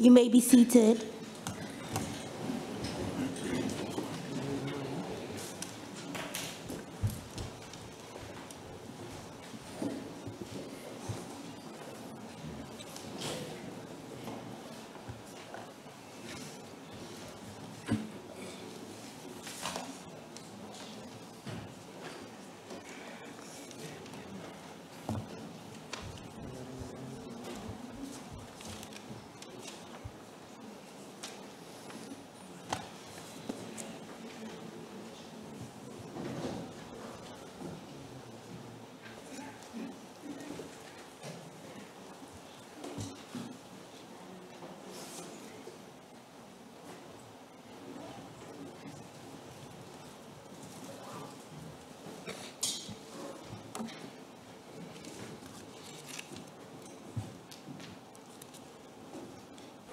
You may be seated.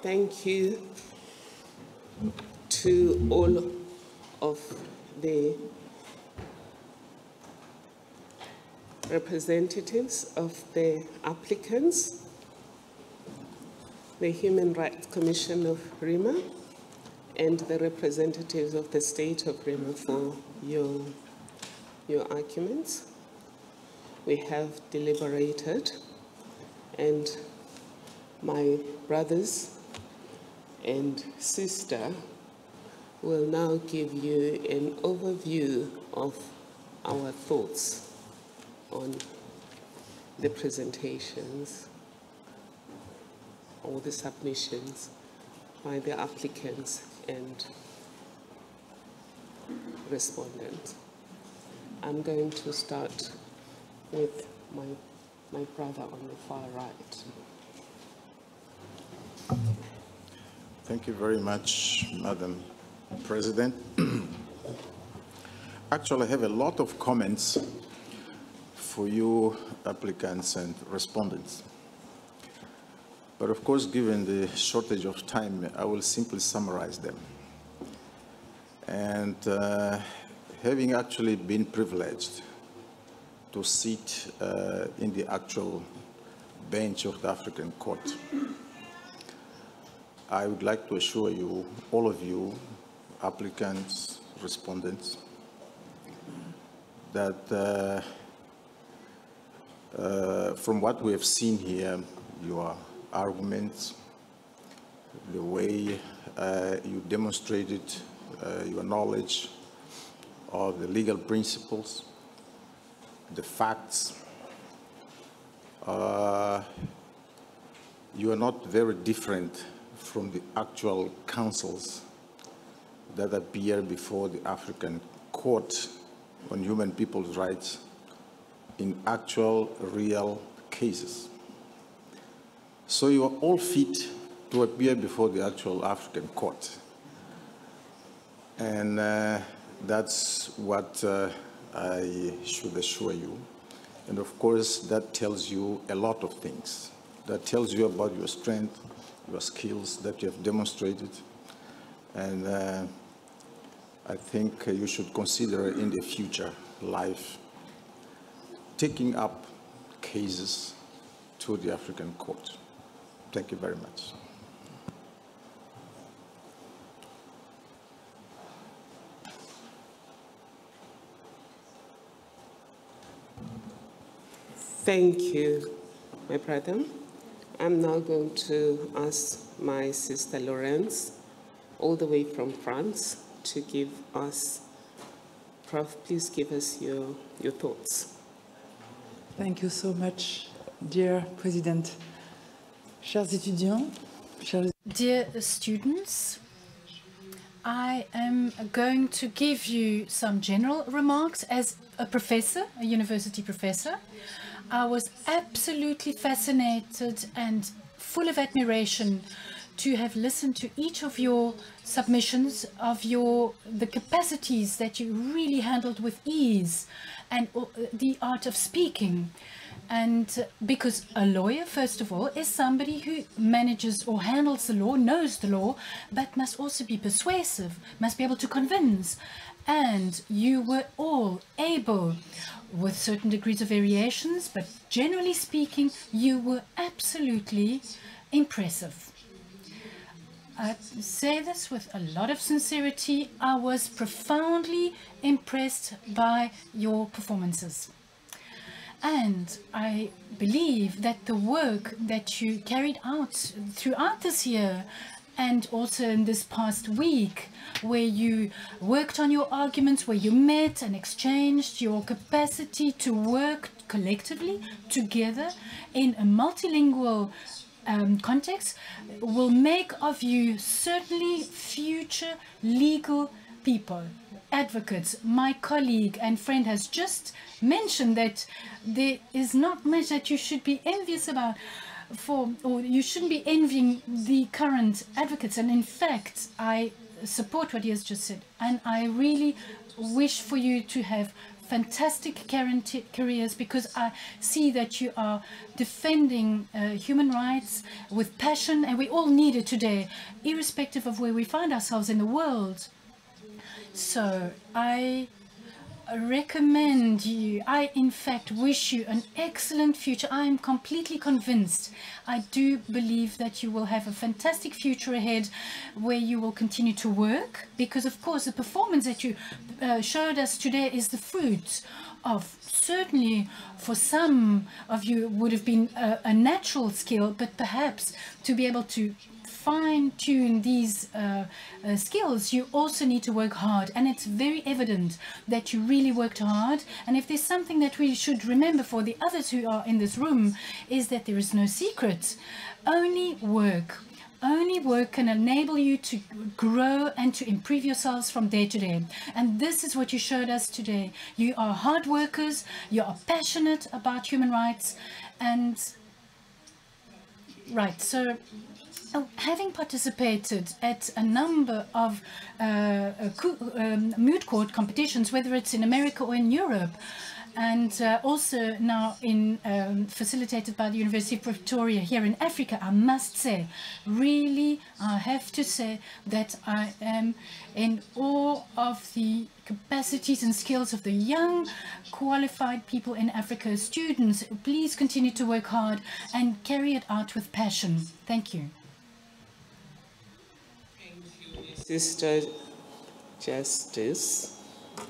Thank you to all of the representatives of the applicants, the Human Rights Commission of Rima, and the representatives of the state of Rima for your, your arguments. We have deliberated, and my brothers and sister will now give you an overview of our thoughts on the presentations or the submissions by the applicants and respondents. I'm going to start with my, my brother on the far right. Thank you very much, Madam President. Actually, I have a lot of comments for you applicants and respondents. But of course, given the shortage of time, I will simply summarize them. And uh, having actually been privileged to sit uh, in the actual bench of the African court, I would like to assure you, all of you, applicants, respondents, that uh, uh, from what we have seen here, your arguments, the way uh, you demonstrated uh, your knowledge of the legal principles, the facts, uh, you are not very different from the actual counsels that appear before the African Court on Human People's Rights in actual, real cases. So you are all fit to appear before the actual African Court. And uh, that's what uh, I should assure you. And of course, that tells you a lot of things. That tells you about your strength, your skills that you have demonstrated. And uh, I think you should consider in the future life taking up cases to the African court. Thank you very much. Thank you, my brother. I'm now going to ask my sister Laurence, all the way from France, to give us, Prof, please give us your, your thoughts. Thank you so much, dear President. Chers étudiants, chers... Dear students, I am going to give you some general remarks as a professor, a university professor. I was absolutely fascinated and full of admiration to have listened to each of your submissions of your the capacities that you really handled with ease and uh, the art of speaking. And because a lawyer first of all is somebody who manages or handles the law knows the law but must also be persuasive must be able to convince and you were all able with certain degrees of variations, but generally speaking, you were absolutely impressive. I say this with a lot of sincerity. I was profoundly impressed by your performances. And I believe that the work that you carried out throughout this year and also in this past week, where you worked on your arguments, where you met and exchanged your capacity to work collectively together in a multilingual um, context, will make of you certainly future legal people advocates. My colleague and friend has just mentioned that there is not much that you should be envious about for, or you shouldn't be envying the current advocates. And in fact, I support what he has just said. And I really wish for you to have fantastic careers because I see that you are defending uh, human rights with passion and we all need it today, irrespective of where we find ourselves in the world. So I recommend you, I in fact wish you an excellent future. I am completely convinced. I do believe that you will have a fantastic future ahead where you will continue to work because of course the performance that you uh, showed us today is the fruit of certainly for some of you would have been a, a natural skill, but perhaps to be able to fine tune these uh, uh, skills, you also need to work hard. And it's very evident that you really worked hard. And if there's something that we should remember for the others who are in this room, is that there is no secret. Only work. Only work can enable you to grow and to improve yourselves from day to day. And this is what you showed us today. You are hard workers, you are passionate about human rights, and right, so having participated at a number of uh, uh um, moot court competitions, whether it's in America or in Europe, and uh, also now in um, facilitated by the University of Pretoria here in Africa, I must say, really, I have to say that I am in awe of the capacities and skills of the young, qualified people in Africa, students. Please continue to work hard and carry it out with passion. Thank you. Sister Justice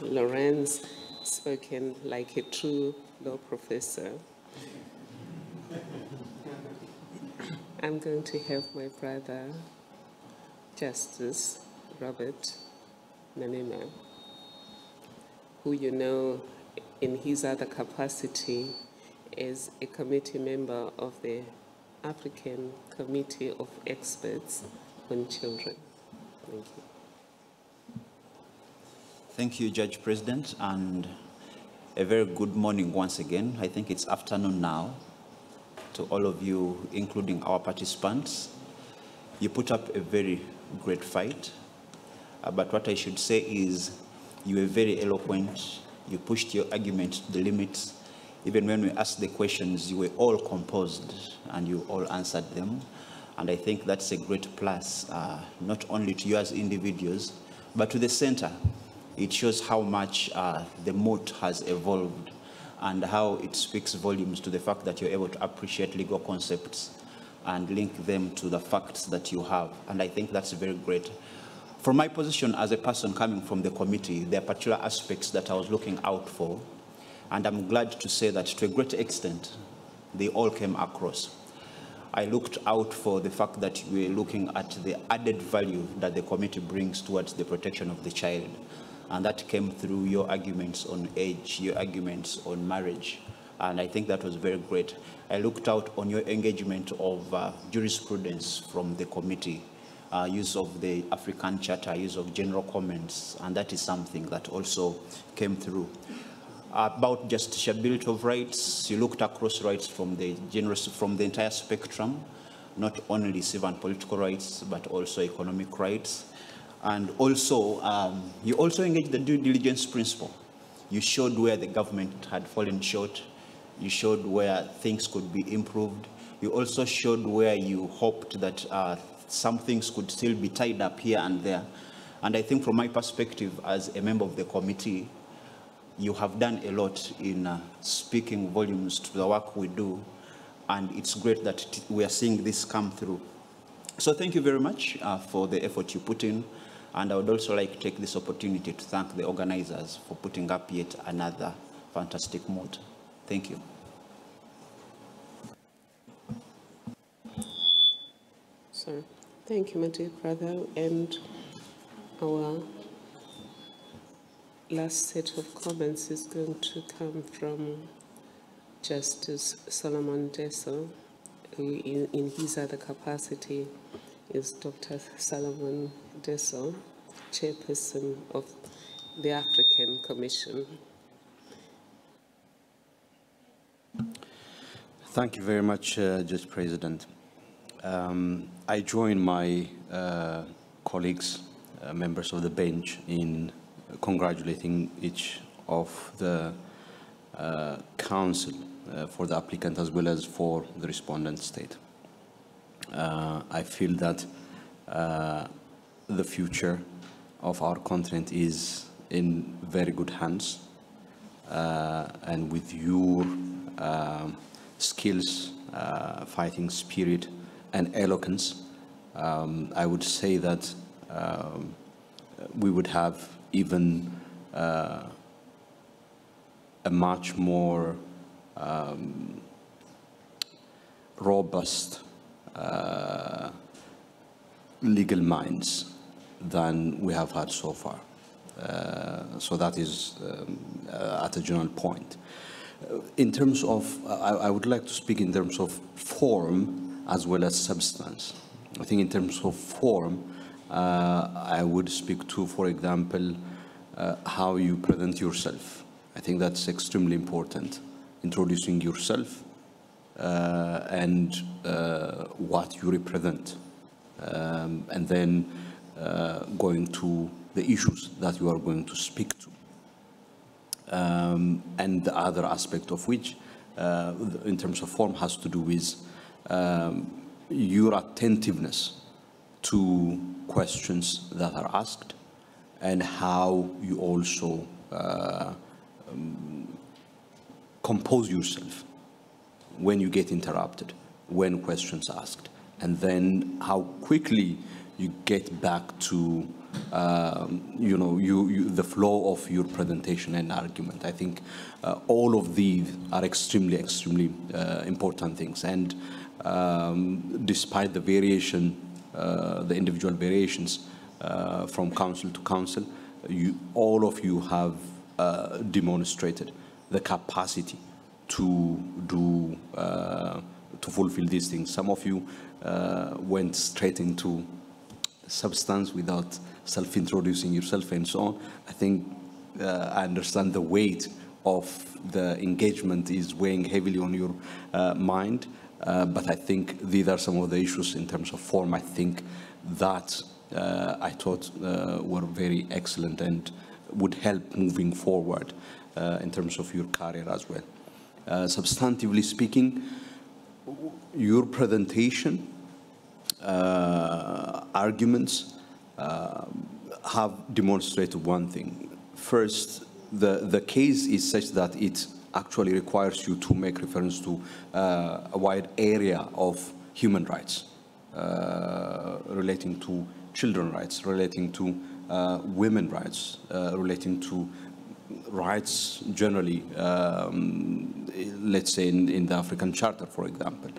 Laurence spoken like a true law professor. I'm going to help my brother, Justice Robert Nanima, who you know in his other capacity is a committee member of the African Committee of Experts on Children. Thank you. Thank you, Judge President, and a very good morning once again. I think it's afternoon now to all of you, including our participants. You put up a very great fight, uh, but what I should say is you were very eloquent. You pushed your argument to the limits. Even when we asked the questions, you were all composed and you all answered them. And I think that's a great plus, uh, not only to you as individuals, but to the center. It shows how much uh, the moot has evolved and how it speaks volumes to the fact that you're able to appreciate legal concepts and link them to the facts that you have. And I think that's very great. From my position as a person coming from the committee, there are particular aspects that I was looking out for. And I'm glad to say that to a great extent, they all came across. I looked out for the fact that we're looking at the added value that the committee brings towards the protection of the child. And that came through your arguments on age, your arguments on marriage. And I think that was very great. I looked out on your engagement of uh, jurisprudence from the committee, uh, use of the African Charter, use of general comments, and that is something that also came through about justiciability of rights. You looked across rights from the generous, from the entire spectrum, not only civil and political rights, but also economic rights. And also, um, you also engaged the due diligence principle. You showed where the government had fallen short. You showed where things could be improved. You also showed where you hoped that uh, some things could still be tied up here and there. And I think from my perspective as a member of the committee, you have done a lot in uh, speaking volumes to the work we do, and it's great that we are seeing this come through. So thank you very much uh, for the effort you put in. And I would also like to take this opportunity to thank the organizers for putting up yet another fantastic moot. Thank you. So, thank you, my dear brother. And our last set of comments is going to come from Justice Solomon Dersso, who in, in his other capacity is Dr. Solomon Dersso, chairperson of the African Commission. Thank you very much, uh, Judge President. Um, I join my uh, colleagues, uh, members of the bench, in congratulating each of the uh, uh, for the applicant as well as for the respondent state. Uh, I feel that the future of our continent is in very good hands and with your skills, fighting spirit, and eloquence, um, I would say that um, we would have even uh, a much more um, robust uh, legal minds than we have had so far. Uh, so that is um, uh, at a general point. Uh, in terms of, I, I would like to speak in terms of form as well as substance. I think in terms of form, I would speak to, for example, uh, how you present yourself. I think that's extremely important. Introducing yourself uh, and uh, what you represent. Um, and then uh, going to the issues that you are going to speak to. Um, and the other aspect of which, uh, in terms of form, has to do with um, your attentiveness to questions that are asked and how you also uh, um, compose yourself when you get interrupted, when questions asked, and then how quickly you get back to um, you know you, you, the flow of your presentation and argument. I think uh, all of these are extremely, extremely uh, important things. And um, despite the variation, the individual variations uh, from counsel to counsel, you, all of you have uh, demonstrated the capacity to do, uh, to fulfill these things. Some of you uh, went straight into substance without self-introducing yourself and so on. I think uh, I understand the weight of the engagement is weighing heavily on your mind. Uh, but I think these are some of the issues in terms of form. I think that uh, I thought uh, were very excellent and would help moving forward uh, in terms of your career as well. Uh, substantively speaking, your presentation arguments have demonstrated one thing. First, the, the case is such that it actually requires you to make reference to uh, a wide area of human rights uh, relating to children rights, relating to uh, women rights, uh, relating to rights generally, um, let's say in, in, the African Charter, for example.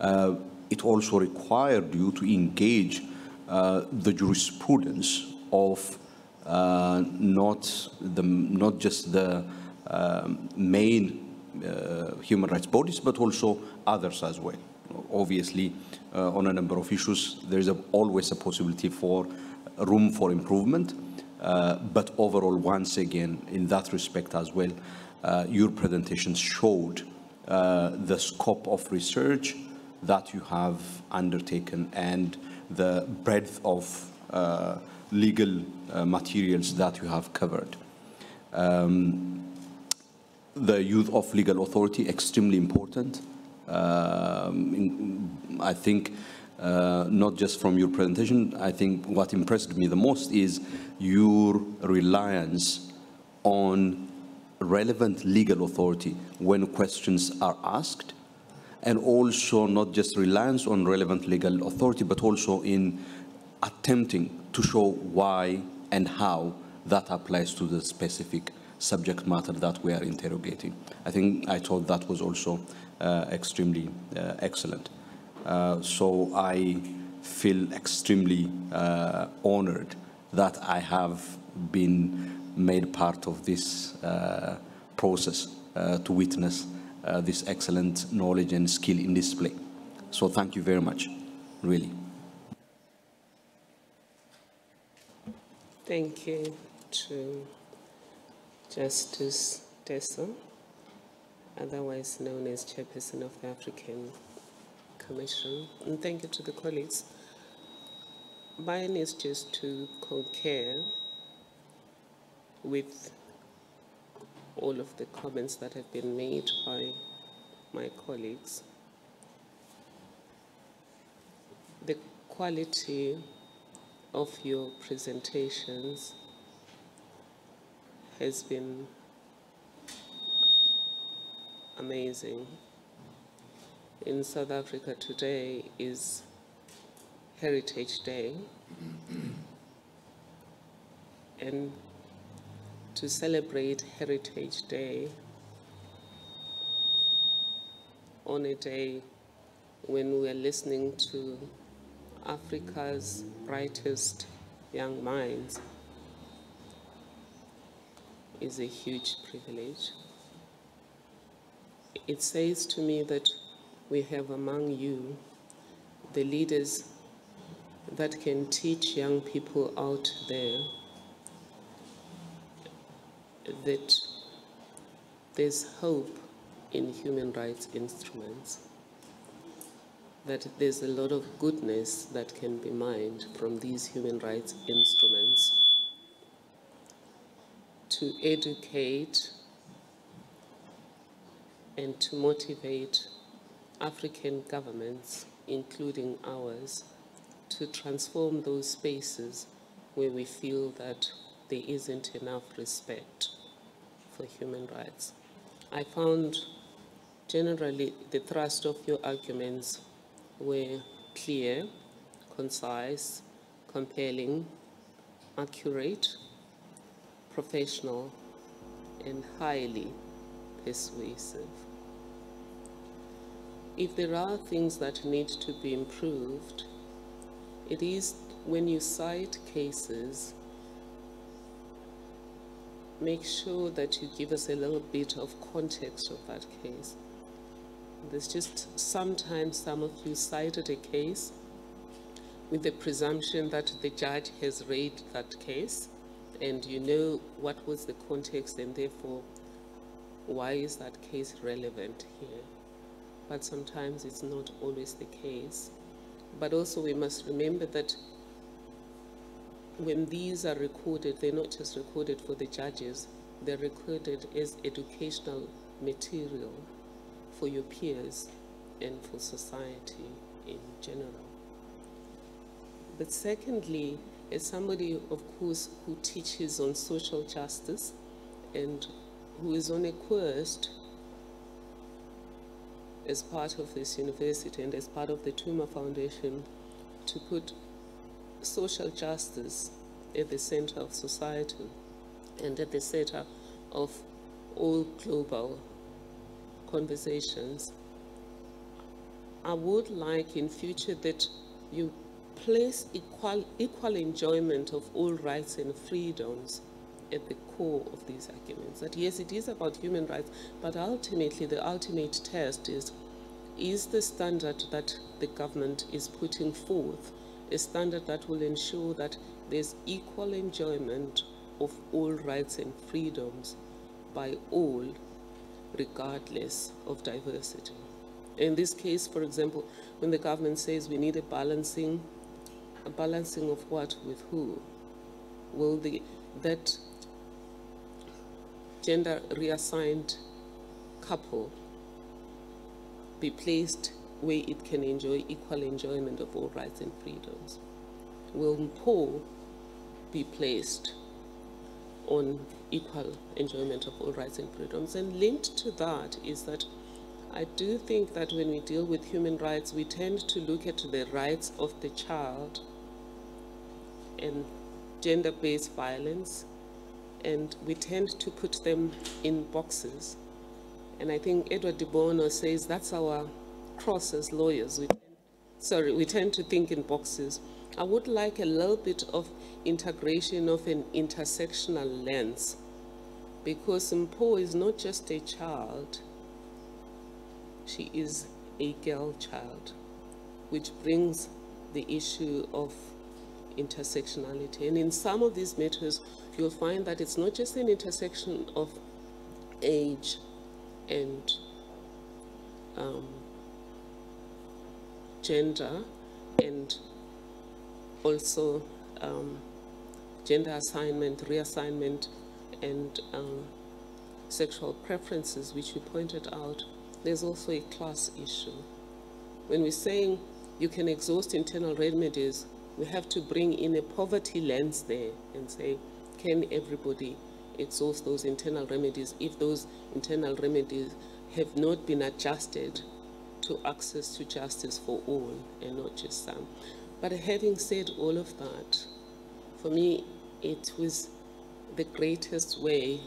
Uh, it also required you to engage uh, the jurisprudence of not, the, not just the um, main uh, human rights bodies, but also others as well. Obviously, uh, on a number of issues, there is a, always a possibility for room for improvement. Uh, but overall, once again, in that respect as well, uh, your presentation showed uh, the scope of research that you have undertaken and the breadth of uh, legal materials that you have covered. Um, the use of legal authority, extremely important. Um, in, I think uh, not just from your presentation, I think what impressed me the most is your reliance on relevant legal authority when questions are asked and also not just reliance on relevant legal authority, but also in attempting to show why and how that applies to the specific subject matter that we are interrogating. I think I thought that was also uh, extremely uh, excellent. Uh, so I feel extremely honored that I have been made part of this process to witness this excellent knowledge and skill in display. So thank you very much, really. Thank you to Justice Dersso, otherwise known as Chairperson of the African Commission, and thank you to the colleagues. Mine is just to concur with all of the comments that have been made by my colleagues. The quality of your presentations has been amazing. In South Africa today is Heritage Day. and to celebrate Heritage Day on a day when we are listening to Africa's brightest young minds is a huge privilege. It says to me that we have among you the leaders that can teach young people out there that there's hope in human rights instruments, that there's a lot of goodness that can be mined from these human rights instruments to educate and to motivate African governments, including ours, to transform those spaces where we feel that there isn't enough respect for human rights. I found generally the thrust of your arguments were clear, concise, compelling, accurate, professional, and highly persuasive. If there are things that need to be improved, it is when you cite cases, make sure that you give us a little bit of context of that case. There's just sometimes some of you cited a case with the presumption that the judge has read that case and you know what was the context and therefore why is that case relevant here. But sometimes it's not always the case. But also we must remember that when these are recorded, they're not just recorded for the judges, they're recorded as educational material for your peers and for society in general. But secondly, as somebody, of course, who teaches on social justice and who is on a quest as part of this university and as part of the Thuma Foundation to put social justice at the center of society and at the center of all global conversations. I would like in future that you place equal, equal enjoyment of all rights and freedoms at the core of these arguments. That yes, it is about human rights, but ultimately the ultimate test is, is the standard that the government is putting forth a standard that will ensure that there's equal enjoyment of all rights and freedoms by all, regardless of diversity. In this case, for example, when the government says we need a balancing a balancing of what with who? Will the that gender reassigned couple be placed where it can enjoy equal enjoyment of all rights and freedoms? Will Mpho be placed on equal enjoyment of all rights and freedoms? And linked to that is that I do think that when we deal with human rights, we tend to look at the rights of the child and gender based violence, and we tend to put them in boxes. And I think Edward de Bono says that's our cross as lawyers. We sorry, we tend to think in boxes. I would like a little bit of integration of an intersectional lens because Mpho is not just a child, she is a girl child, which brings the issue of intersectionality. And in some of these matters, you'll find that it's not just an intersection of age and um, gender and also um, gender assignment, reassignment, and um, sexual preferences, which you pointed out, there's also a class issue. When we're saying you can exhaust internal remedies, we have to bring in a poverty lens there and say, can everybody exhaust those internal remedies if those internal remedies have not been adjusted to access to justice for all and not just some. But having said all of that, for me, it was the greatest way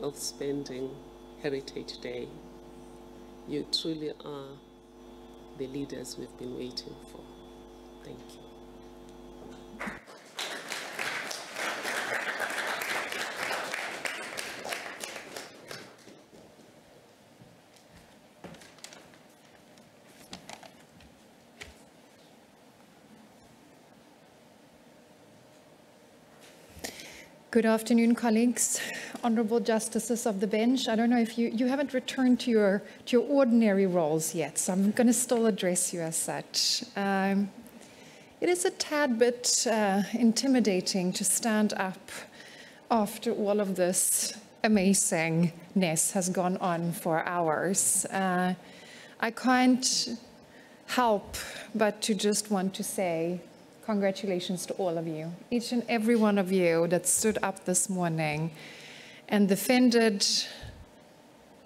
of spending Heritage Day. You truly are the leaders we've been waiting for. Thank you. Good afternoon, colleagues, honorable justices of the bench. I don't know if you, you haven't returned to your, to your ordinary roles yet, so I'm going to still address you as such. Um, it is a tad bit uh, intimidating to stand up after all of this amazingness has gone on for hours. Uh, I can't help but to just want to say Congratulations to all of you, each and every one of you that stood up this morning and defended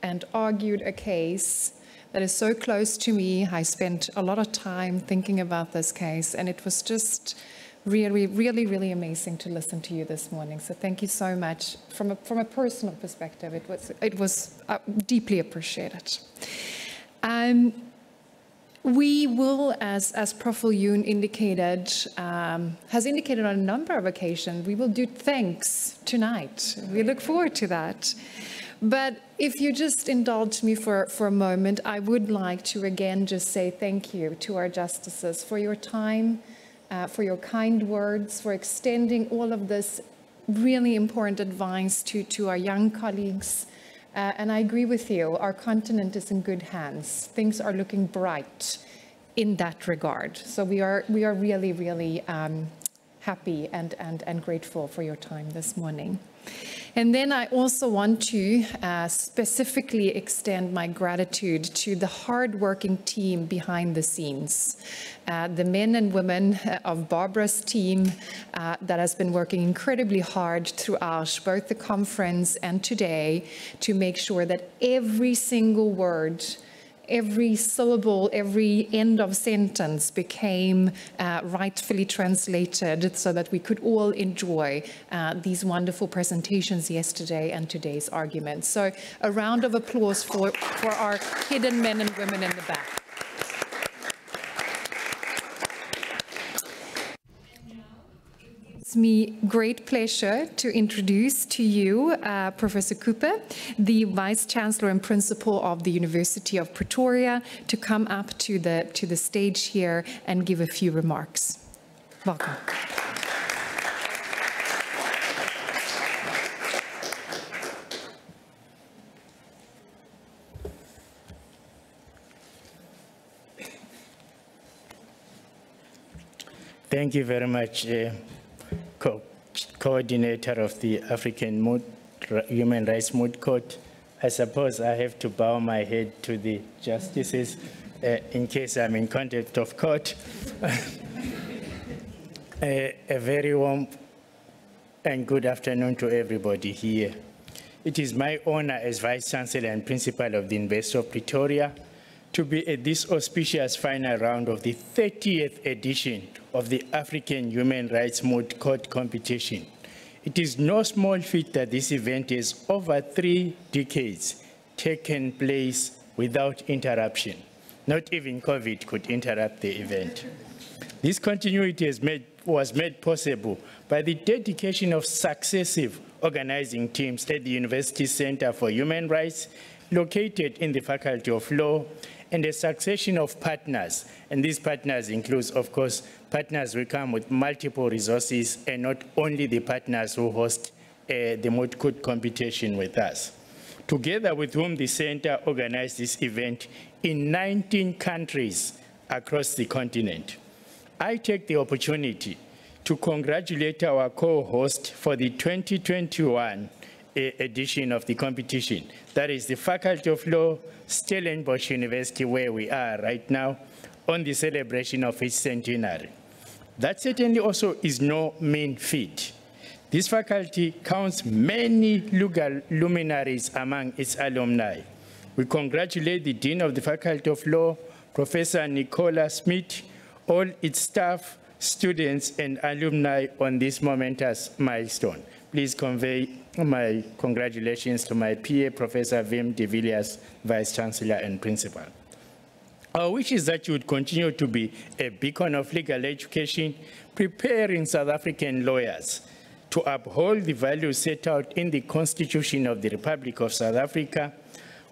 and argued a case that is so close to me. I spent a lot of time thinking about this case, and it was just really, really, really amazing to listen to you this morning. So thank you so much. From a, from a personal perspective, it was, it was uh, deeply appreciated. Um, we will, as, as Professor Viljoen indicated, um, has indicated on a number of occasions, we will do thanks tonight. We look forward to that. But if you just indulge me for, for a moment, I would like to again just say thank you to our justices for your time, uh, for your kind words, for extending all of this really important advice to, to our young colleagues, uh, and I agree with you, our continent is in good hands. Things are looking bright in that regard. So we are, we are really, really um, happy and, and, and grateful for your time this morning. And then I also want to uh, specifically extend my gratitude to the hardworking team behind the scenes, uh, the men and women uh, of Barbara's team uh, that has been working incredibly hard throughout both the conference and today to make sure that every single word every syllable, every end of sentence became uh, rightfully translated so that we could all enjoy uh, these wonderful presentations yesterday and today's arguments. So a round of applause for, for our hidden men and women in the back. Me great pleasure to introduce to you uh, Professor Kupe, the Vice Chancellor and Principal of the University of Pretoria, to come up to the, to the stage here and give a few remarks. Welcome. Thank you very much, uh, co coordinator of the African Moot, Human Rights Court. I suppose I have to bow my head to the justices uh, in case I'm in contempt of court. a, a very warm and good afternoon to everybody here. It is my honor as Vice Chancellor and Principal of the University of Pretoria to be at this auspicious final round of the 30th edition of the African Human Rights Moot Court Competition. It is no small feat that this event has over three decades taken place without interruption. Not even COVID could interrupt the event. This continuity made, was made possible by the dedication of successive organizing teams at the University Center for Human Rights, located in the Faculty of Law, and a succession of partners. And these partners includes, of course, partners who come with multiple resources and not only the partners who host uh, the Moot Court competition with us. Together with whom the center organized this event in 19 countries across the continent. I take the opportunity to congratulate our co-host for the 2021 edition of the competition. That is the Faculty of Law, Stellenbosch University, where we are right now, on the celebration of its centenary. That certainly also is no mean feat. This faculty counts many legal luminaries among its alumni. We congratulate the Dean of the Faculty of Law, Professor Nicola Smit, all its staff, students, and alumni on this momentous milestone. Please convey my congratulations to my PA, Professor Wim de Villiers, Vice Chancellor and Principal. Our wish is that you would continue to be a beacon of legal education, preparing South African lawyers to uphold the values set out in the Constitution of the Republic of South Africa,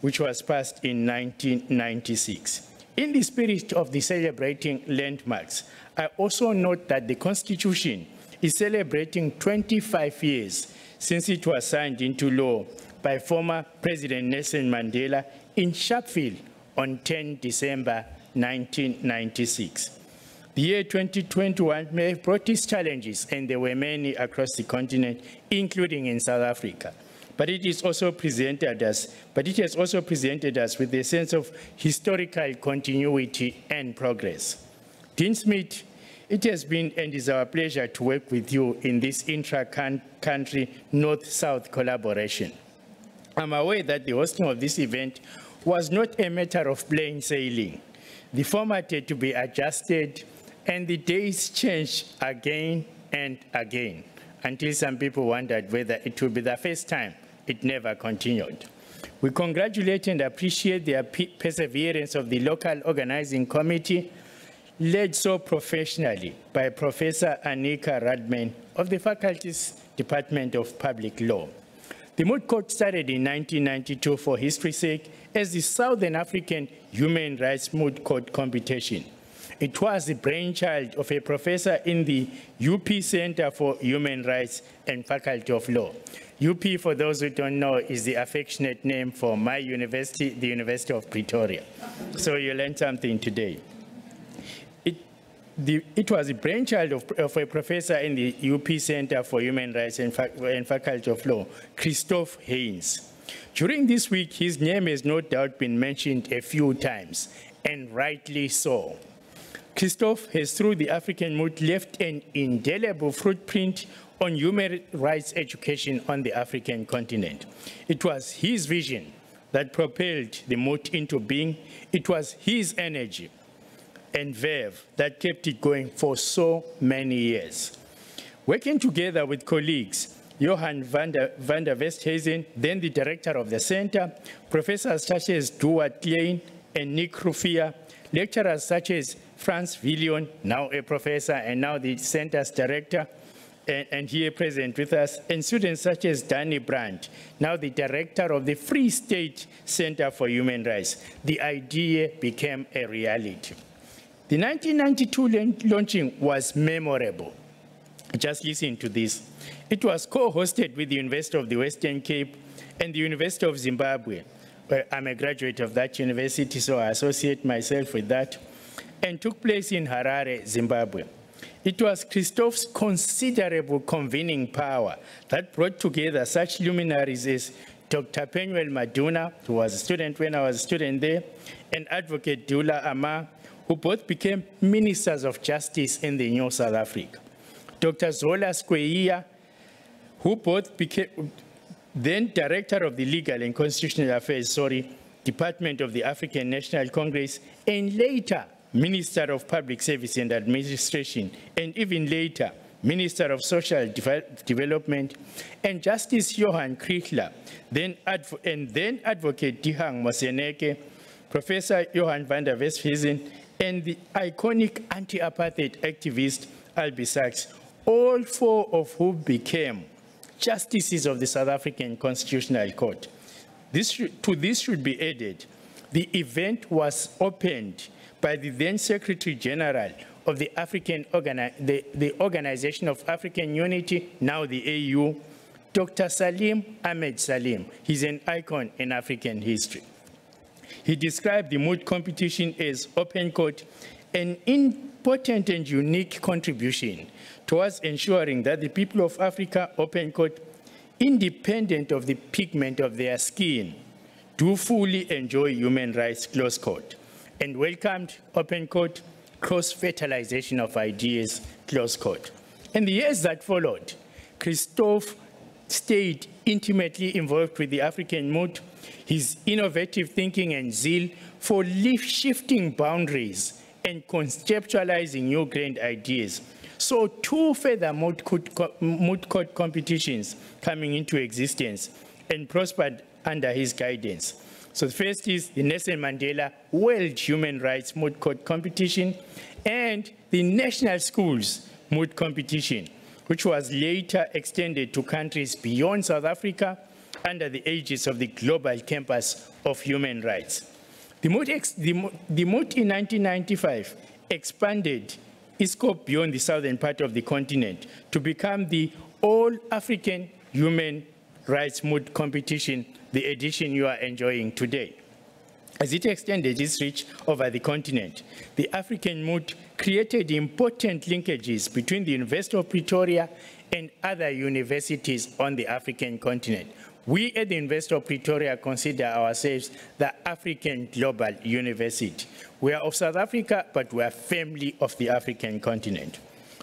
which was passed in 1996. In the spirit of the celebrating landmarks, I also note that the Constitution is celebrating 25 years since it was signed into law by former President Nelson Mandela in Sharpeville on 10 December 1996. The year 2021 may have brought its challenges, and there were many across the continent, including in South Africa. But it is also presented us, but it has also presented us with a sense of historical continuity and progress. Dean Smit, it has been and is our pleasure to work with you in this intra-country North-South collaboration. I'm aware that the hosting of this event was not a matter of plain sailing. The format had to be adjusted and the days changed again and again until some people wondered whether it would be the first time. It never continued. We congratulate and appreciate the perseverance of the local organizing committee, led so professionally by Professor Annika Rudman of the Faculty's Department of Public Law. The moot court started in 1992 for history's sake as the Southern African Human Rights Moot Court Competition. It was the brainchild of a professor in the UP Center for Human Rights and Faculty of Law. UP, for those who don't know, is the affectionate name for my university, the University of Pretoria. So you learned something today. The, it was a brainchild of, of, a professor in the UP Center for Human Rights and, and Faculty of Law, Christof Heyns. During this week, his name has no doubt been mentioned a few times, and rightly so. Christof has, through the African Moot, left an indelible footprint on human rights education on the African continent. It was his vision that propelled the Moot into being. It was his energy and verve that kept it going for so many years. Working together with colleagues, Johan van der, van der Westhuizen, then the director of the center, professors such as Duard Kleyn and Nick Rufia, lecturers such as Frans Viljoen, now a professor and now the center's director, and, and, here present with us, and students such as Danie Brand, now the director of the Free State Center for Human Rights. The idea became a reality. The 1992 launching was memorable. Just listen to this. It was co-hosted with the University of the Western Cape and the University of Zimbabwe. I'm a graduate of that university, so I associate myself with that and took place in Harare, Zimbabwe. It was Christof's considerable convening power that brought together such luminaries as Dr. Penuel Maduna, who was a student when I was a student there, and Advocate Dullah Omar, who both became ministers of justice in the New South Africa. Dr. Zola Skweyiya, who both became then director of the legal and constitutional affairs, sorry, Department of the African National Congress, and later Minister of Public Service and Administration, and even later Minister of Social Deve Development, and Justice Johan Kriegler, then and then Advocate Dikgang Moseneke, Professor Johan van der Westhuizen, and the iconic anti-apartheid activist Albie Sachs, all four of whom became justices of the South African Constitutional Court. This to this should be added, the event was opened by the then Secretary General of the African Organi the, the Organization of African Unity, now the AU, Dr. Salim Ahmed Salim. He's an icon in African history. He described the moot competition as open court, an important and unique contribution towards ensuring that the people of Africa, open court, independent of the pigment of their skin, do fully enjoy human rights, close quote, and welcomed open court cross-fertilization of ideas, close quote. In the years that followed, Christof stayed intimately involved with the African moot, his innovative thinking and zeal for shifting boundaries and conceptualizing new grand ideas. So two further moot court competitions coming into existence and prospered under his guidance. So the first is the Nelson Mandela World Human Rights Moot Court Competition and the National Schools Moot Competition, which was later extended to countries beyond South Africa under the aegis of the Global Campus of Human Rights. The moot, the, the moot in 1995 expanded its scope beyond the southern part of the continent to become the All-African Human Rights Moot Competition the edition you are enjoying today. As it extended its reach over the continent, the African moot created important linkages between the University of Pretoria and other universities on the African continent. We at the University of Pretoria consider ourselves the African Global University. We are of South Africa, but we are family of the African continent.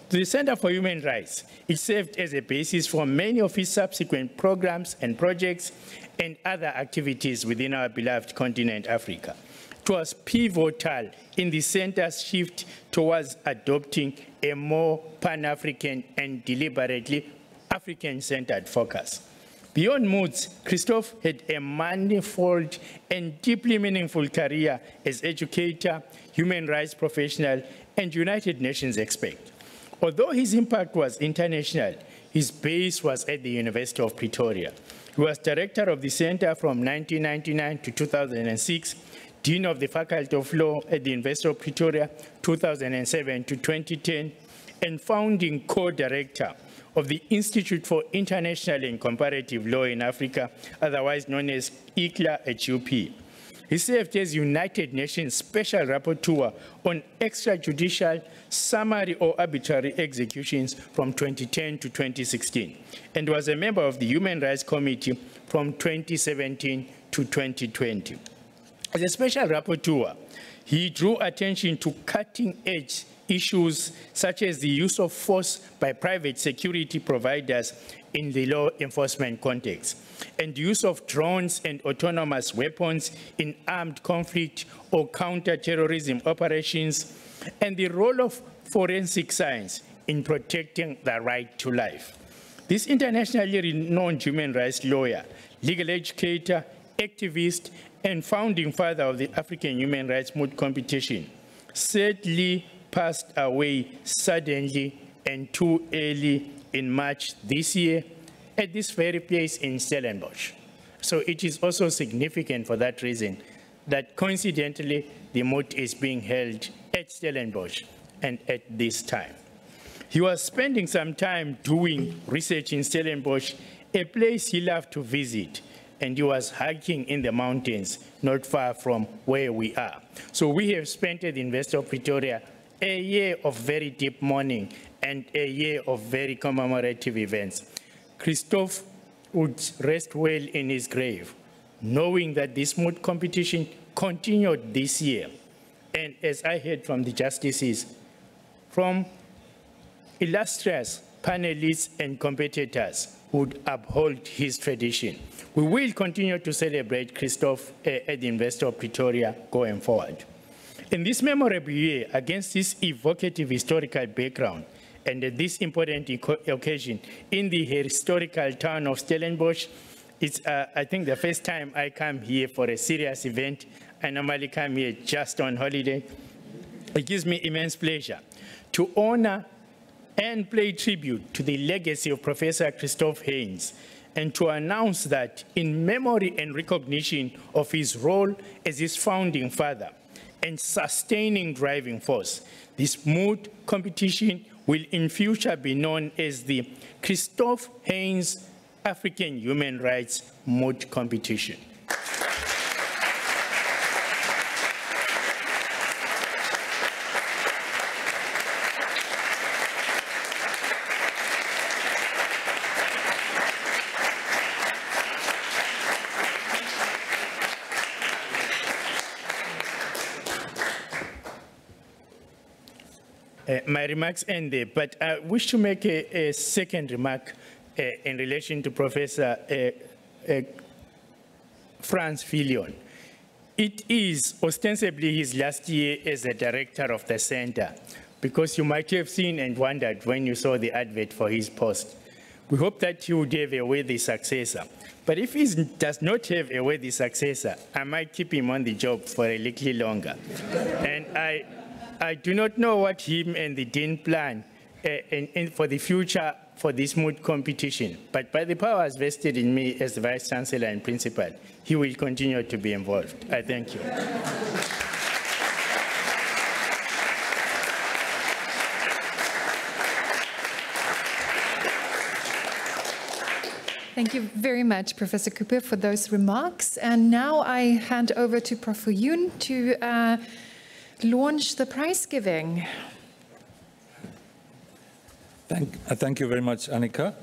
The Center for Human Rights, it served as a basis for many of its subsequent programs and projects and other activities within our beloved continent, Africa. It was pivotal in the center's shift towards adopting a more Pan-African and deliberately African-centered focus. Beyond moots, Christof had a manifold and deeply meaningful career as educator, human rights professional, and United Nations expert. Although his impact was international, his base was at the University of Pretoria. He was director of the center from 1999 to 2006, dean of the Faculty of Law at the University of Pretoria 2007 to 2010, and founding co-director of the Institute for International and Comparative Law in Africa, otherwise known as ICLA HUP. He served as United Nations Special Rapporteur on extrajudicial, summary or arbitrary executions from 2010 to 2016, and was a member of the Human Rights Committee from 2017 to 2020. As a special rapporteur, he drew attention to cutting-edge issues such as the use of force by private security providers in the law enforcement context, and use of drones and autonomous weapons in armed conflict or counter-terrorism operations, and the role of forensic science in protecting the right to life. This internationally renowned human rights lawyer, legal educator, activist, and founding father of the African Human Rights Moot Competition, sadly passed away suddenly and too early in March this year at this very place in Stellenbosch. So it is also significant for that reason that coincidentally the moot is being held at Stellenbosch and at this time. He was spending some time doing research in Stellenbosch, a place he loved to visit, and he was hiking in the mountains not far from where we are. So we have spent at the University of Pretoria a year of very deep mourning and a year of very commemorative events. Christof would rest well in his grave, knowing that this moot competition continued this year. And as I heard from the justices, from illustrious panelists and competitors, would uphold his tradition. We will continue to celebrate Christof uh, at the University of Pretoria going forward. In this memorable year, against this evocative historical background, and at this important occasion in the historical town of Stellenbosch, it's, uh, I think, the first time I come here for a serious event. I normally come here just on holiday. It gives me immense pleasure to honor and pay tribute to the legacy of Professor Christof Heyns and to announce that in memory and recognition of his role as his founding father and sustaining driving force, this moot competition will in future be known as the Christof Heyns African Human Rights Moot Competition. Uh, my remarks end there, but I wish to make a, a second remark uh, in relation to Professor uh, uh, Frans Viljoen. It is ostensibly his last year as a director of the center, because you might have seen and wondered when you saw the advert for his post. We hope that he would have a worthy successor. But if he does not have a worthy successor, I might keep him on the job for a little longer. and I I do not know what him and the Dean plan uh, in, in, for the future for this moot competition, but by the powers vested in me as the Vice Chancellor and Principal, he will continue to be involved. I thank you. Thank you very much, Professor Kupe, for those remarks. And now I hand over to Prof. Yun to uh, launch the prize giving. Thank, uh, thank you very much, Annika,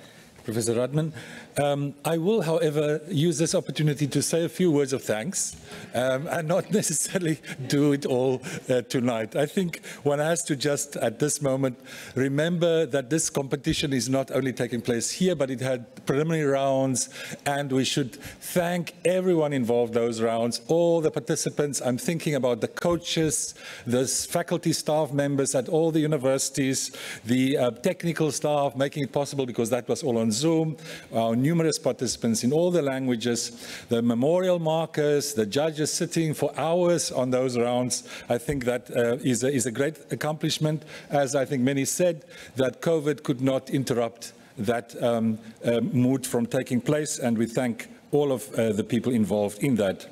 Professor Rudman. Um, I will, however, use this opportunity to say a few words of thanks um, and not necessarily do it all uh, tonight. I think one has to just, at this moment, remember that this competition is not only taking place here, but it had preliminary rounds, and we should thank everyone involved those rounds, all the participants. I'm thinking about the coaches, the faculty staff members at all the universities, the uh, technical staff making it possible because that was all on Zoom, our numerous participants in all the languages, the memorial markers, the judges sitting for hours on those rounds. I think that uh, is a, is a great accomplishment. As I think many said, that COVID could not interrupt that um, uh, moot from taking place, and we thank all of uh, the people involved in that.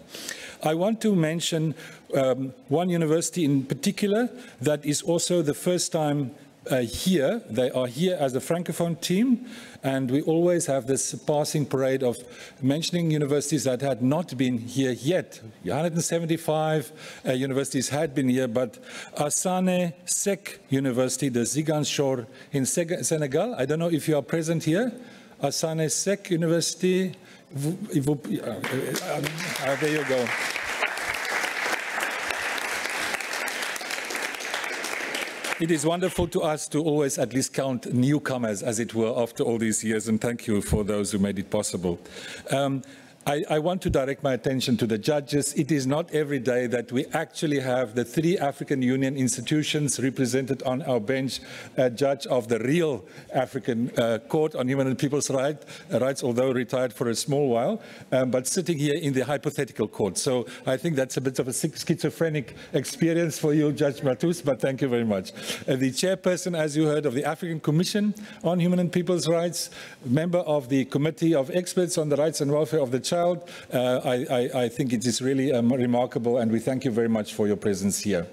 I want to mention um, one university in particular that is also the first time uh, here. They are here as a Francophone team, and we always have this passing parade of mentioning universities that had not been here yet. 175 uh, universities had been here, but Assane Seck University, the Ziguinchor in Senegal, I don't know if you are present here. Assane Seck University, uh, uh, there you go. It is wonderful to us to always at least count newcomers, as it were, after all these years, and thank you for those who made it possible. Um, I, I, want to direct my attention to the judges. It is not every day that we actually have the three African Union institutions represented on our bench, a judge of the real African uh, Court on Human and People's right, Rights, although retired for a small while, um, but sitting here in the hypothetical court. So I think that's a bit of a schizophrenic experience for you, Judge Matusse, but thank you very much. Uh, the chairperson, as you heard, of the African Commission on Human and People's Rights, member of the Committee of Experts on the Rights and Welfare of the Child, Uh, I, I, I, think it is really um, remarkable, and we thank you very much for your presence here.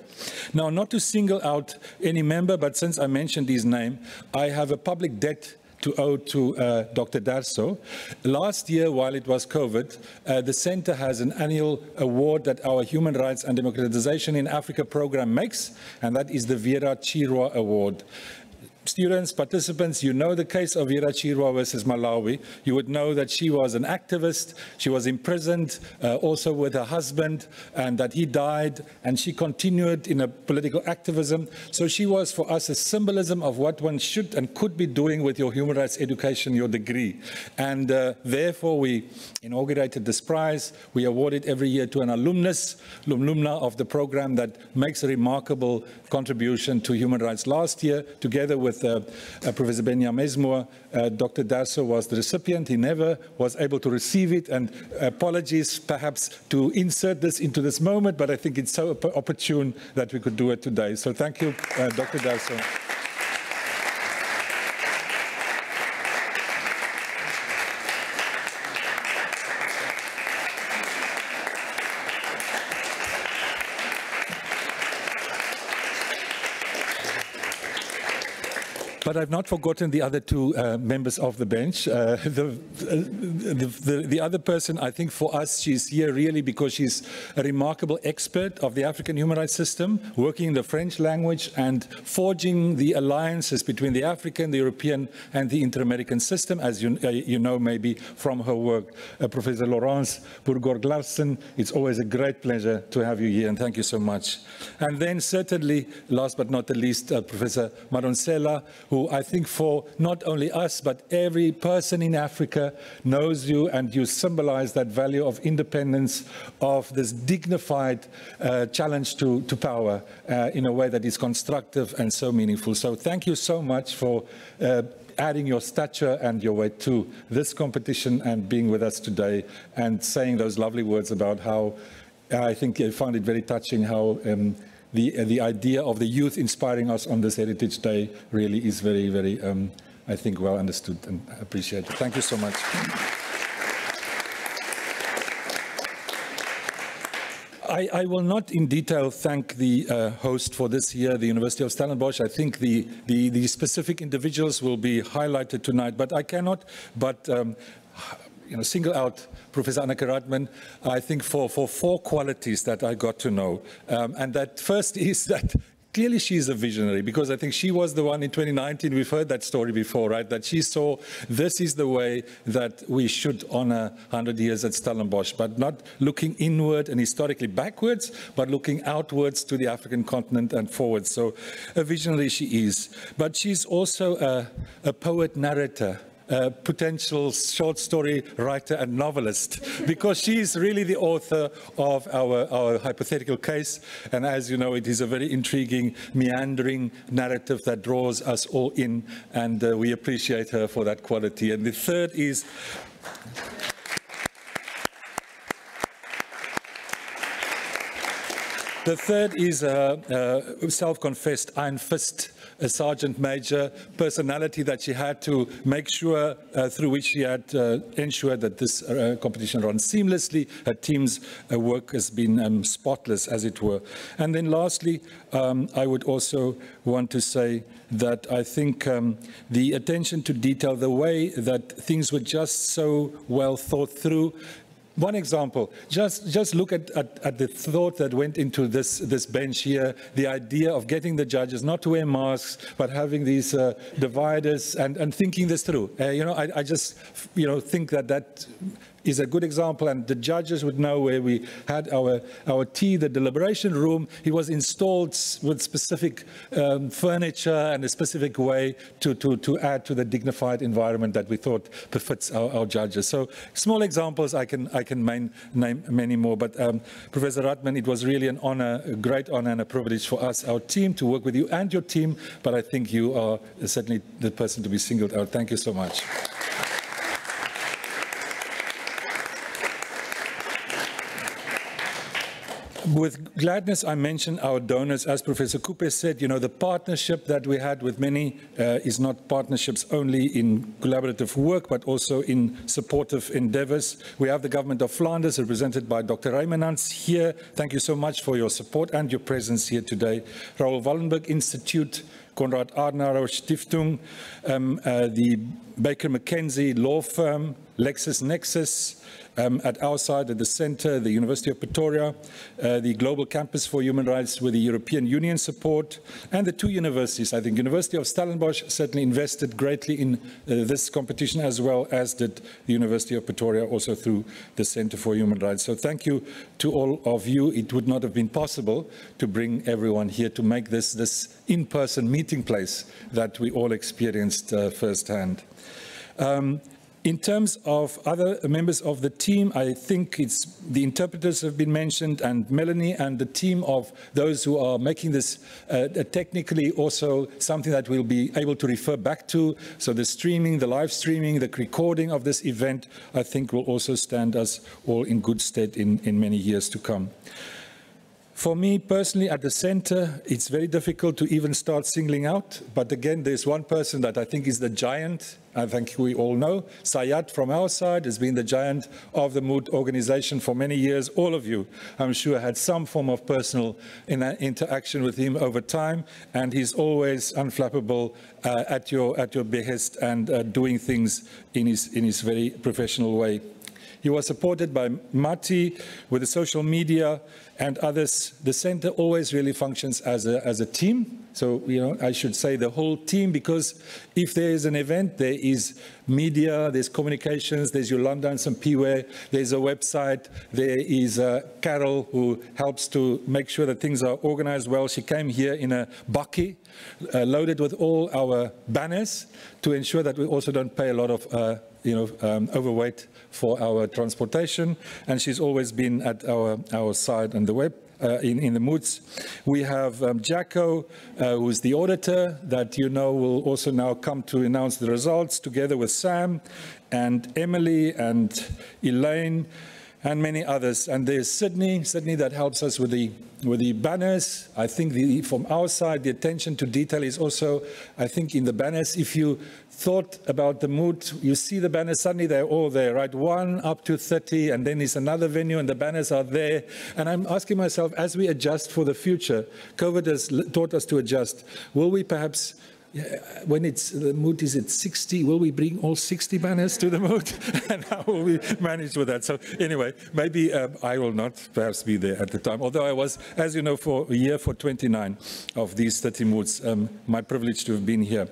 Now, not to single out any member, but since I mentioned his name, I have a public debt to owe to uh, Dr. Dersso. Last year, while it was COVID, uh, the center has an annual award that our Human Rights and Democratization in Africa program makes, and that is the Vera Chirwa Award. Students, participants, you know the case of Vera Chirwa versus Malawi. You would know that she was an activist. She was imprisoned uh, also with her husband and that he died and she continued in a political activism. So she was for us a symbolism of what one should and could be doing with your human rights education, your degree. And uh, therefore we inaugurated this prize. We award it every year to an alumnus, alumna of the program that makes a remarkable contribution to human rights. Last year, together with uh, uh, Professor Benyam Mezmur, uh, Dr. Dersso was the recipient. He never was able to receive it, and apologies perhaps to insert this into this moment, but I think it's so opportune that we could do it today. So thank you, Dr. Dersso. But I've not forgotten the other two uh, members of the bench. Uh, the, the, the, the, other person, I think for us, she's here really because she's a remarkable expert of the African human rights system, working in the French language and forging the alliances between the African, the European, and the inter-American system, as you, uh, you know maybe from her work. Uh, Professor Laurence Burgorgue-Larsen, it's always a great pleasure to have you here, and thank you so much. And then certainly, last but not the least, uh, Professor Madonsela, who I think for not only us, but every person in Africa knows you and you symbolize that value of independence, of this dignified uh, challenge to, to power uh, in a way that is constructive and so meaningful. So thank you so much for uh, adding your stature and your weight to this competition and being with us today and saying those lovely words about how I think I found it very touching how um, the, uh, the idea of the youth inspiring us on this Heritage Day really is very, very, um, I think, well understood and appreciated. Thank you so much. I, I, will not in detail thank the uh, host for this year, the University of Stellenbosch. I think the, the, the, specific individuals will be highlighted tonight, but I cannot but um, you know, single out Professor Annika Rudman, I think for, for four qualities that I got to know. Um, and that first is that clearly she's a visionary because I think she was the one in 2019, we've heard that story before, right? That she saw this is the way that we should honor 100 years at Stellenbosch, but not looking inward and historically backwards, but looking outwards to the African continent and forwards. So a visionary she is. But she's also a, a poet narrator uh, potential short story writer and novelist because she's really the author of our, our hypothetical case. And as you know, it is a very intriguing, meandering narrative that draws us all in. And uh, we appreciate her for that quality. And the third is The third is a, a self-confessed iron fist a sergeant major personality that she had to make sure uh, through which she had uh, ensured that this uh, competition runs seamlessly. Her team's uh, work has been um, spotless, as it were. And then lastly, um, I would also want to say that I think um, the attention to detail, the way that things were just so well thought through, one example, just, just look at, at, at, the thought that went into this, this bench here, the idea of getting the judges not to wear masks, but having these uh, dividers and, and thinking this through. Uh, you know, I, I just, you know, think that that is a good example, and the judges would know where we had our, our tea, the deliberation room. It was installed with specific um, furniture and a specific way to, to, to add to the dignified environment that we thought befits our, our judges. So small examples, I can, I can main, name many more, but um, Professor Rudman, it was really an honor, a great honor and a privilege for us, our team, to work with you and your team, but I think you are certainly the person to be singled out. Thank you so much. With gladness, I mention our donors. As Professor Kupe said, you know, the partnership that we had with many uh, is not partnerships only in collaborative work, but also in supportive endeavors. We have the government of Flanders, represented by Dr. Reimanans here. Thank you so much for your support and your presence here today. Raoul Wallenberg Institute, Konrad Adenauer Stiftung, um, uh, the Baker McKenzie Law Firm, LexisNexis, um, at our side, at the center, the University of Pretoria, uh, the Global Campus for Human Rights with the European Union support, and the two universities. I think University of Stellenbosch certainly invested greatly in uh, this competition as well as did the University of Pretoria also through the Center for Human Rights. So thank you to all of you. It would not have been possible to bring everyone here to make this this in-person meeting place that we all experienced uh, firsthand. Um, in terms of other members of the team, I think it's the interpreters have been mentioned and Melanie and the team of those who are making this uh, technically also something that we'll be able to refer back to. So the streaming, the live streaming, the recording of this event, I think will also stand us all in good stead in, in many years to come. For me personally, at the center, it's very difficult to even start singling out. But again, there's one person that I think is the giant. I think we all know. Sayat from our side has been the giant of the Moot organization for many years. All of you, I'm sure, had some form of personal interaction with him over time. And he's always unflappable uh, at, your, at your behest and uh, doing things in his, in his very professional way. He was supported by Mati with the social media and others. The center always really functions as a, as a team. So, you know, I should say the whole team, because if there is an event, there is media, there's communications, there's Yolanda and some Piwe, there's a website, there is uh, Carol who helps to make sure that things are organized well. She came here in a bakkie, uh, loaded with all our banners to ensure that we also don't pay a lot of, uh, you know, um, overweight for our transportation, and she's always been at our, our side on the web. Uh, in, in, the moots. We have um, Jacko, uh, who's the auditor that you know will also now come to announce the results together with Sam and Emily and Elaine and many others. And there's Sydney, Sydney that helps us with the with the banners. I think the, from our side, the attention to detail is also, I think in the banners, if you thought about the moot, you see the banners, suddenly they're all there, right? One up to 30, and then there's another venue, and the banners are there. And I'm asking myself, as we adjust for the future, COVID has taught us to adjust, will we perhaps when it's the moot is at 60, will we bring all 60 banners to the moot? and how will we manage with that? So anyway, maybe um, I will not perhaps be there at the time. Although I was, as you know, for a year for 29 of these 30 moots, um, my privilege to have been here.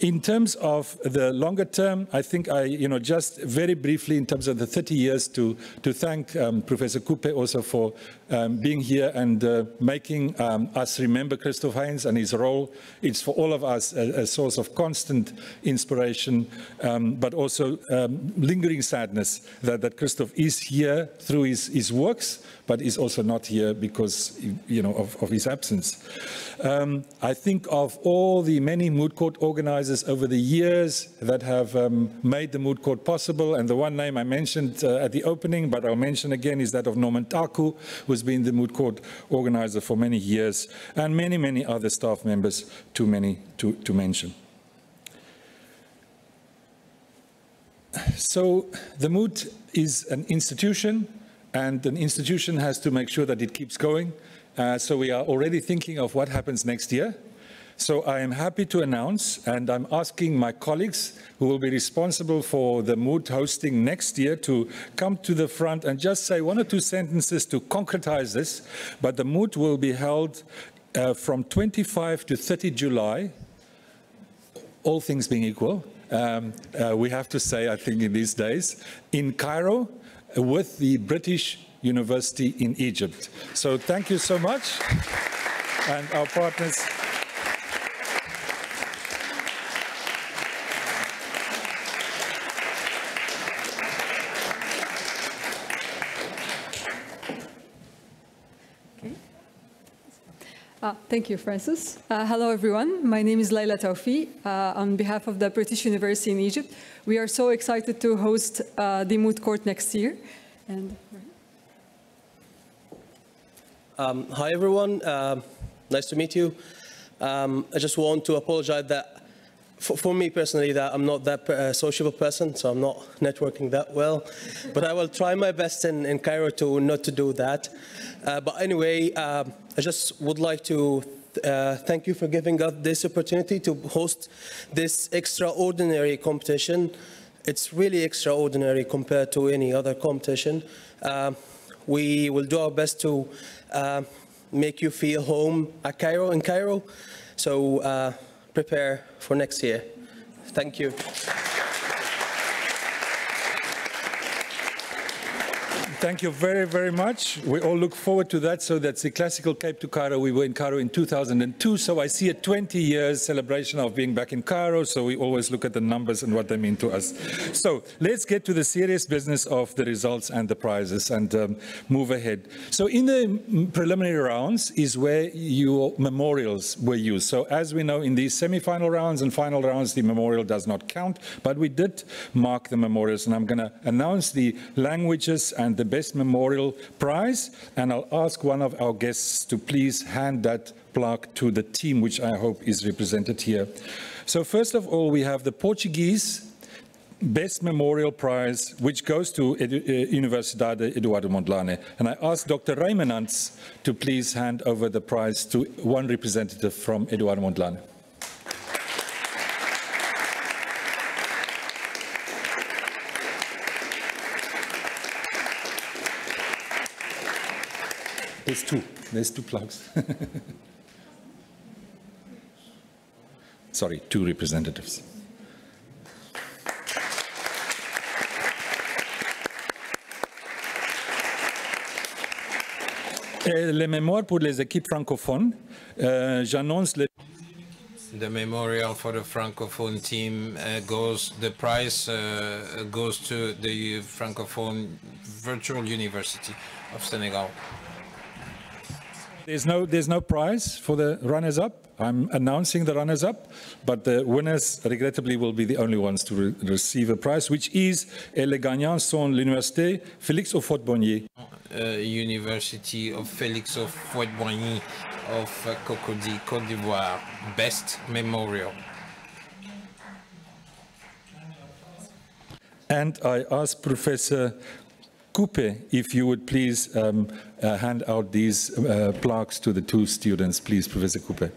In terms of the longer term, I think I, you know, just very briefly in terms of the 30 years to, to thank um, Professor Kupe also for um, being here and uh, making um, us remember Christof Heyns and his role. It's for all of us a, a source of constant inspiration, um, but also um, lingering sadness that, that Christof is here through his, his works, but is also not here because you know, of, of his absence. Um, I think of all the many moot court organizers over the years that have um, made the moot court possible, and the one name I mentioned uh, at the opening, but I'll mention again, is that of Norman Taku, who's been the moot court organizer for many years, and many, many other staff members, too many to, to mention. So the moot is an institution, and an institution has to make sure that it keeps going. Uh, so we are already thinking of what happens next year. So I am happy to announce, and I'm asking my colleagues who will be responsible for the moot hosting next year to come to the front and just say one or two sentences to concretize this. But the moot will be held uh, from 25 to 30 July, all things being equal. Um, uh, we have to say, I think, in these days, in Cairo with the British University in Egypt. So thank you so much. And our partners. Thank you, Francis. Uh, hello, everyone. My name is Laila Taufi. Uh, on behalf of the British University in Egypt, we are so excited to host uh, the Moot Court next year. And um, hi, everyone. Um, nice to meet you. Um, I just want to apologize that for, for, me personally that I'm not that uh, sociable person, so I'm not networking that well. But I will try my best in, in Cairo to not to do that. Uh, but anyway, uh, I just would like to uh, thank you for giving us this opportunity to host this extraordinary competition. It's really extraordinary compared to any other competition. Uh, we will do our best to uh, make you feel home at Cairo, in Cairo. So uh, prepare for next year. Thank you. Thank you very, very much. We all look forward to that. So that's the classical Cape to Cairo. We were in Cairo in 2002. So I see a 20 years celebration of being back in Cairo. So we always look at the numbers and what they mean to us. So let's get to the serious business of the results and the prizes and um, move ahead. So in the preliminary rounds is where your memorials were used. So as we know, in these semi-final rounds and final rounds, the memorial does not count, but we did mark the memorials and I'm going to announce the languages and the Best Memorial Prize, and I'll ask one of our guests to please hand that plaque to the team, which I hope is represented here. So first of all, we have the Portuguese Best Memorial Prize, which goes to Edu uh, Universidade Eduardo Mondlane. And I ask Dr. Raymanants to please hand over the prize to one representative from Eduardo Mondlane. There's two. There's two plugs. Sorry, two representatives. Et les mémoires pour les équipes francophones, euh, j'annonce le the memorial for the francophone team uh, goes the prize uh, goes to the francophone virtual university of senegal there's no, there's no prize for the runners-up. I'm announcing the runners-up, but the winners, regrettably, will be the only ones to re receive a prize, which is les gagnants sont l'université Félix Houphouët-Boigny. Uh, University of Félix Houphouët-Boigny of uh, Cocody, Côte d'Ivoire, best memorial. And I ask Professor Kupe, if you would please um, uh, hand out these uh, plaques to the two students, please, Professor Kupe.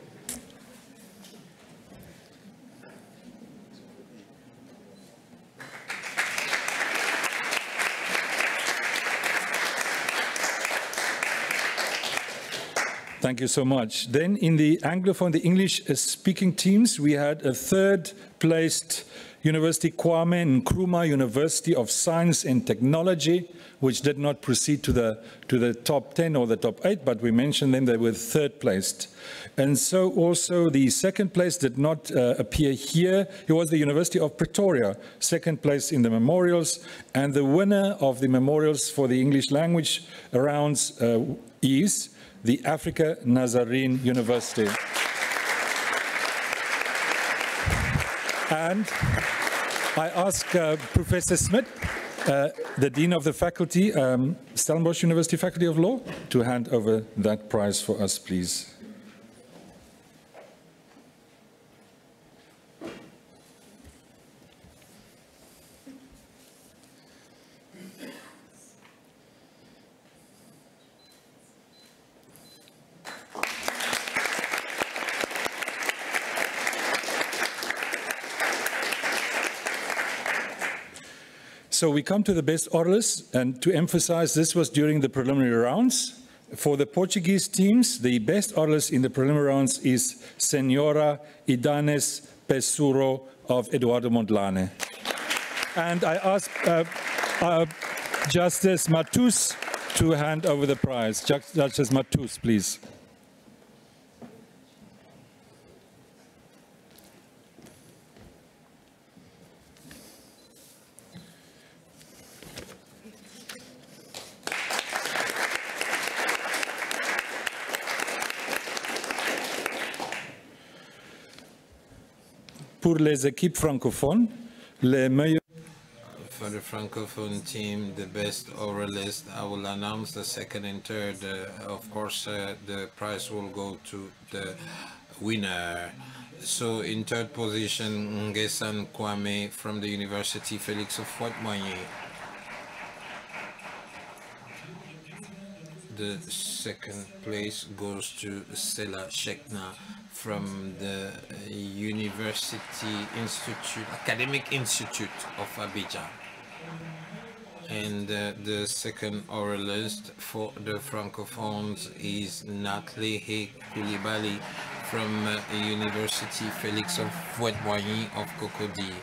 Thank you so much. Then in the Anglophone, the English-speaking teams, we had a third placed University Kwame Nkrumah University of Science and Technology, which did not proceed to the, to the top 10 or the top 8, but we mentioned them, they were third placed. And so also the second place did not uh, appear here. It was the University of Pretoria, second place in the memorials. And the winner of the memorials for the English language rounds uh, is the Africa Nazarene University. And I ask uh, Professor Smit, uh, the Dean of the Faculty, um, Stellenbosch University Faculty of Law, to hand over that prize for us, please. So we come to the best oralists, and to emphasize, this was during the preliminary rounds. For the Portuguese teams, the best oralist in the preliminary rounds is Senora Idanes Pesuro of Eduardo Mondlane. And I ask uh, uh, Justice Matusse to hand over the prize. Justice Matusse, please. Les équipes francophones, les meilleurs. For the francophone team, the best oralist, I will announce the second and third. Uh, of course, uh, the prize will go to the winner. So in third position, Ngesan Kwame from the University Félix Houphouët-Boigny. The second place goes to Stella Shekna from the uh, University Institute, Academic Institute of Abidjan. And uh, the second oralist for the Francophones is Natlehe Koulibaly from uh, University Félix of Fouette-Boigny of Cocody.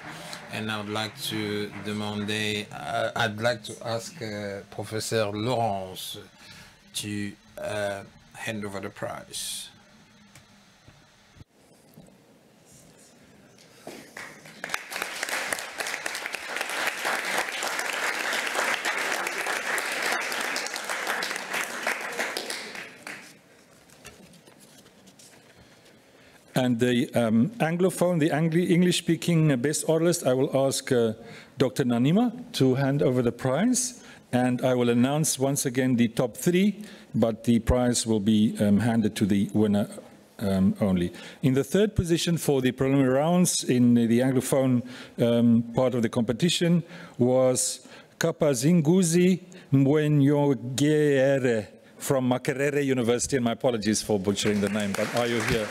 And I would like to demand, uh, I'd like to ask uh, Professor Laurence to uh, hand over the prize. And the um, Anglophone, the English-speaking best oralist, I will ask uh, Dr. Nanima to hand over the prize. And I will announce once again the top three, but the prize will be um, handed to the winner um, only. In the third position for the preliminary rounds in the Anglophone um, part of the competition was Kapazinguzi Mwenyogere from Makerere University, and my apologies for butchering the name, but are you here?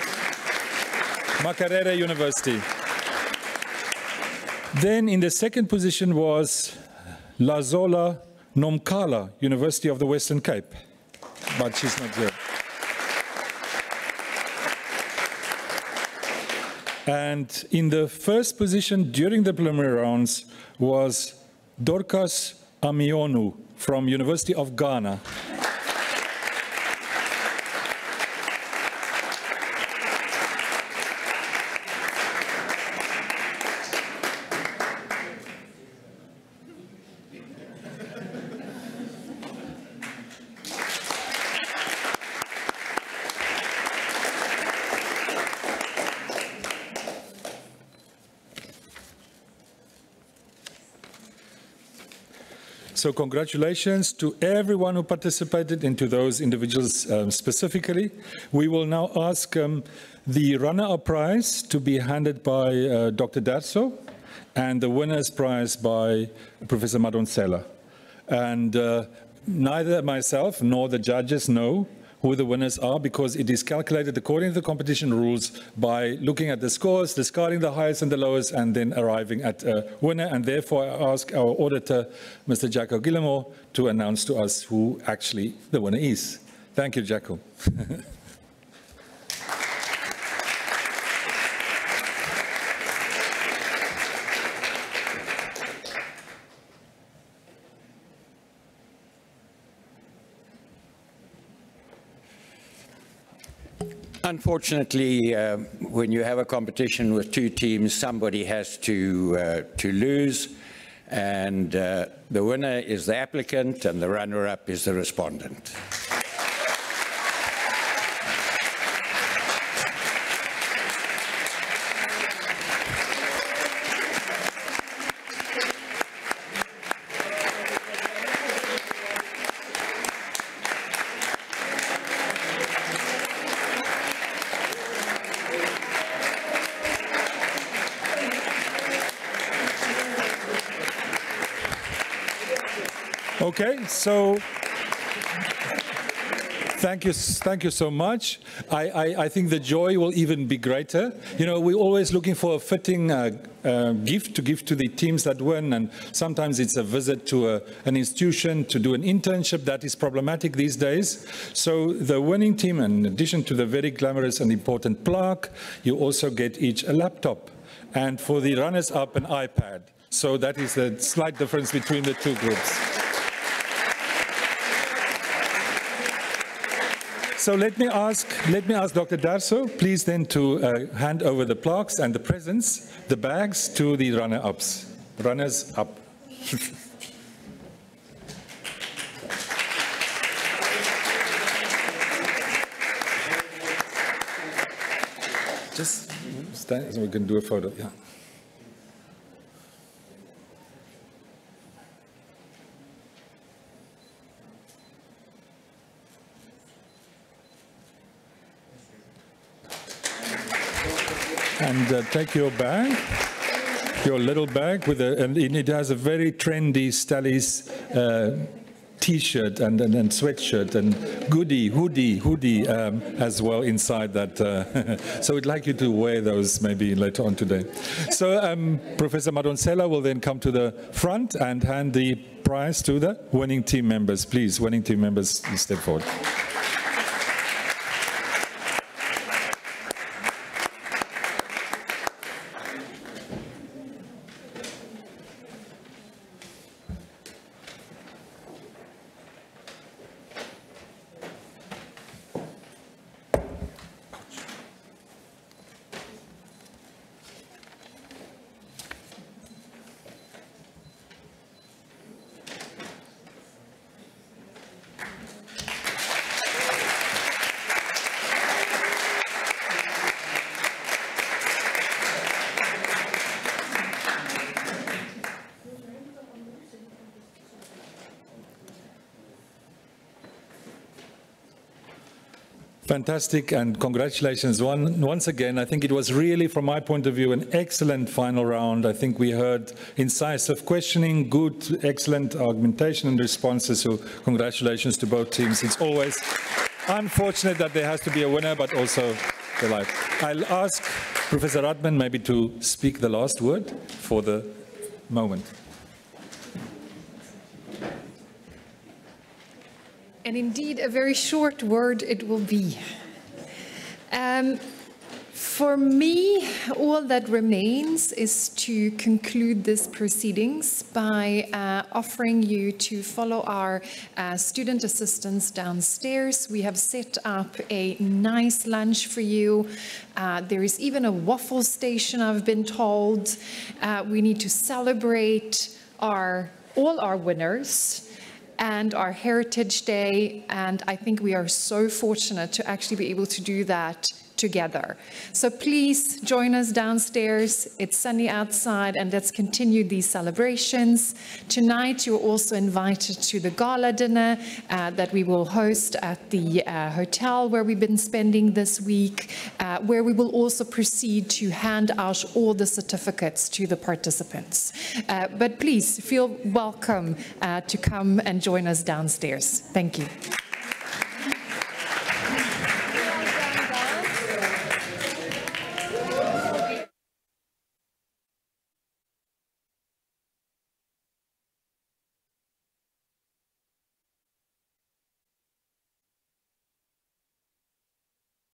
Makerere University. Then in the second position was Lazola Nomkala, University of the Western Cape, but she's not here. And in the first position during the preliminary rounds was Dorcas Amionu from University of Ghana. So congratulations to everyone who participated and to those individuals um, specifically. We will now ask um, the runner-up prize to be handed by uh, Dr. Dersso and the winner's prize by Professor Madonsela. And uh, neither myself nor the judges know who the winners are because it is calculated according to the competition rules by looking at the scores, discarding the highest and the lowest, and then arriving at a winner. And therefore, I ask our auditor, Mr. Jacko Guillemot, to announce to us who actually the winner is. Thank you, Jacko. Unfortunately, uh, when you have a competition with two teams, somebody has to, uh, to lose, and uh, the winner is the applicant and the runner-up is the respondent. So Thank you, thank you so much. I, I, I, think the joy will even be greater. You know, we're always looking for a fitting uh, uh, gift to give to the teams that win, and sometimes it's a visit to a, an institution to do an internship that is problematic these days. So the winning team, in addition to the very glamorous and important plaque, you also get each a laptop, and for the runners-up, an iPad. So that is the slight difference between the two groups. So let me ask, let me ask Dr. Dersso, please then to uh, hand over the plaques and the presents, the bags to the runner-ups. Runners up. Just stand so we can do a photo, yeah. And uh, take your bag, your little bag with a, and it has a very trendy Stellies uh, t-shirt and, and, and sweatshirt and goodie, hoodie, hoodie um, as well inside that. Uh, so we'd like you to wear those maybe later on today. So um, Professor Madonsela will then come to the front and hand the prize to the winning team members. Please, winning team members, step forward. Fantastic and congratulations one, once again. I think it was really, from my point of view, an excellent final round. I think we heard incisive questioning, good, excellent argumentation and responses. So congratulations to both teams. It's always unfortunate that there has to be a winner, but also delight. I'll ask Professor Rudman maybe to speak the last word for the moment. And indeed, a very short word it will be. Um, for me, all that remains is to conclude this proceedings by uh, offering you to follow our uh, student assistants downstairs. We have set up a nice lunch for you. Uh, there is even a waffle station, I've been told. Uh, we need to celebrate our all our winners and our Heritage Day. And I think we are so fortunate to actually be able to do that together. So please join us downstairs. It's sunny outside and let's continue these celebrations. Tonight you're also invited to the gala dinner uh, that we will host at the uh, hotel where we've been spending this week, uh, where we will also proceed to hand out all the certificates to the participants. Uh, but please feel welcome uh, to come and join us downstairs. Thank you.